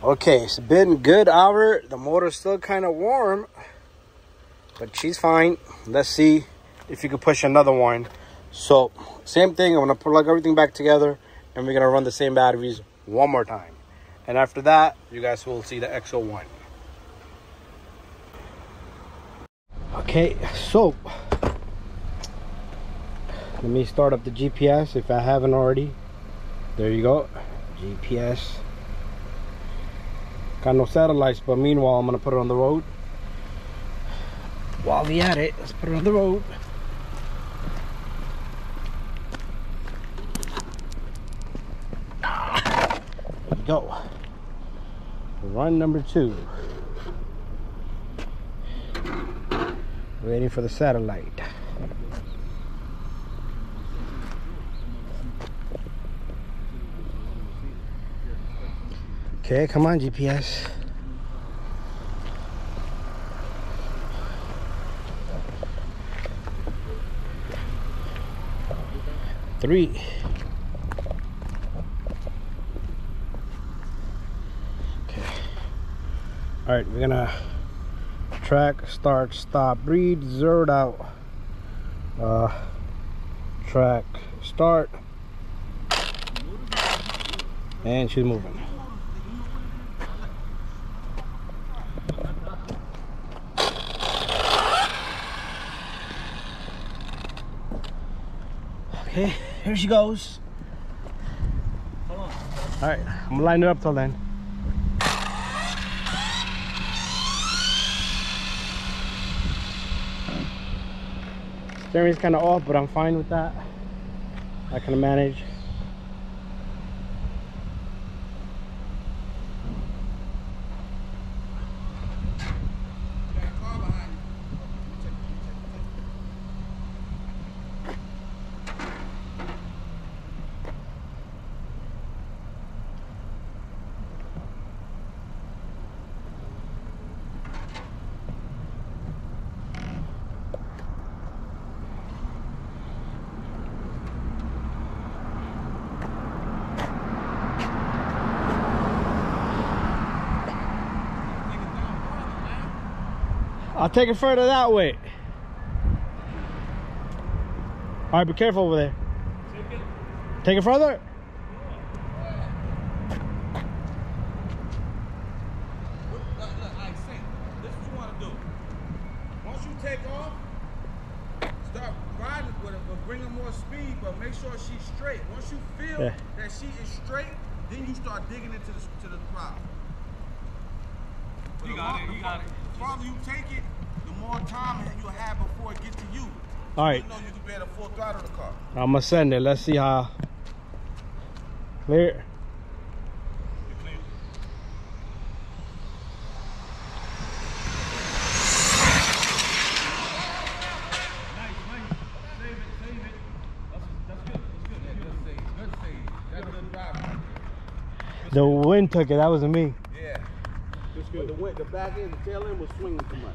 Okay, it's been good hour. The motor's still kind of warm, but she's fine. Let's see if you can push another one. So, same thing. I'm gonna plug everything back together, and we're gonna run the same batteries one more time. And after that, you guys will see the XO1. Okay, so let me start up the GPS if I haven't already. There you go, GPS. Got no satellites, but meanwhile, I'm gonna put it on the road. While we at it, let's put it on the road. You go. Run number two. Waiting for the satellite. Okay, come on, GPS. Three. Okay. All right, we're gonna track, start, stop, read, zeroed out. Uh, track, start. And she's moving. Okay, here she goes. All right, I'm gonna line it up till then. Steering's kind of off, but I'm fine with that. I can manage. I'll take it further that way. All right, be careful over there. Take it further. Look, look, like say, this is what you want to do. Once you take off, start riding with it, but bring her more speed, but make sure she's straight. Once you feel Yeah. that she is straight, then you start digging into the to the throttle. You got it, you got it. The farther you take it, the more time you'll have before it gets to you. All right, You know you can be able to full throttle the car. I'm gonna send it. Let's see how. Clear. Nice, nice. Save it, save it. That's, that's good. That's good. Good save, good save. That's good driving. The wind took it. That wasn't me. Yeah. But the, the back end, the tail end was swinging too much.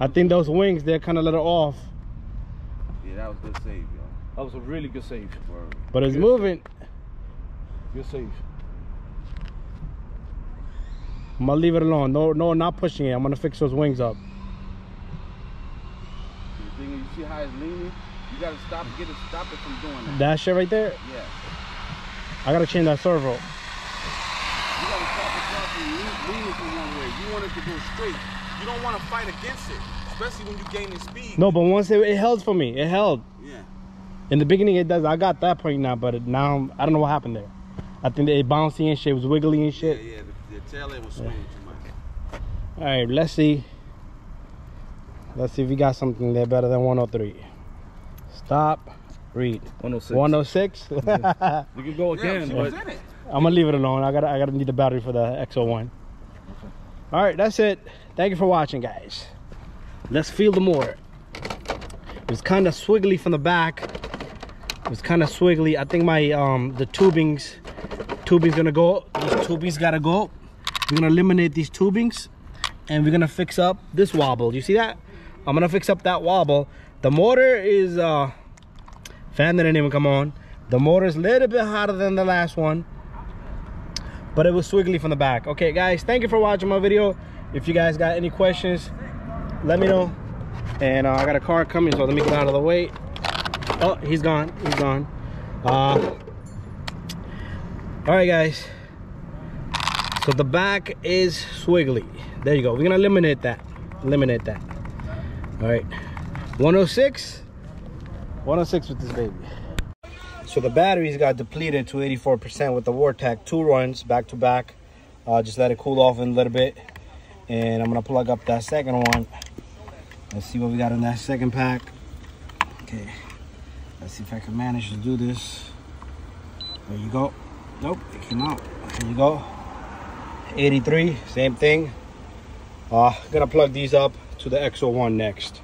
I think those wings they're kind of let it off, Yeah, that was good save, yo. That was a really good save. Word. but it's moving. Good save. I'm gonna leave it alone. No, no, not pushing it. I'm gonna fix those wings up. The thing is, you see how it's leaning? You gotta stop, get it, stop it from doing that. That shit right there. Yeah. I gotta change that servo. You gotta stop the car from lean- leaning from one way. You want it to go straight. You don't want to fight against it, especially when you're gaining speed. No, but once it, it held for me, it held. Yeah. In the beginning, it does. I got that point now, but it, now I don't know what happened there. I think it bouncy and shit, it was wiggly and shit. yeah. The, the tail end was swinging too much. All right, let's see. Let's see if we got something there better than 103. Stop. Read. 106. 106. You can go Yeah, again, she but was in it. I'm gonna leave it alone. I gotta I gotta need the battery for the XO1. All right, that's it. Thank you for watching, guys. Let's feel the motor. It was kind of swiggly from the back. It was kind of swiggly. I think my um the tubings tubings gonna go. These tubings gotta go. We're gonna eliminate these tubings, and we're gonna fix up this wobble. You see that? I'm gonna fix up that wobble. The motor is uh fan didn't even come on. The motor is a little bit hotter than the last one but it was swiggly from the back. Okay, guys, thank you for watching my video. If you guys got any questions, let me know. And uh, I got a car coming, so let me get out of the way. Oh, he's gone. He's gone. Uh, all right, guys. So the back is swiggly. There you go. We're gonna eliminate that. Eliminate that. All right. 106. 106 with this baby. So the batteries got depleted to 84% with the Vortec two runs back to back. Uh, just let it cool off in a little bit. And I'm gonna plug up that second one. Let's see what we got in that second pack. Okay. Let's see if I can manage to do this. There you go. Nope, it came out. There you go. 83, same thing. Uh, gonna plug these up to the XO1 next.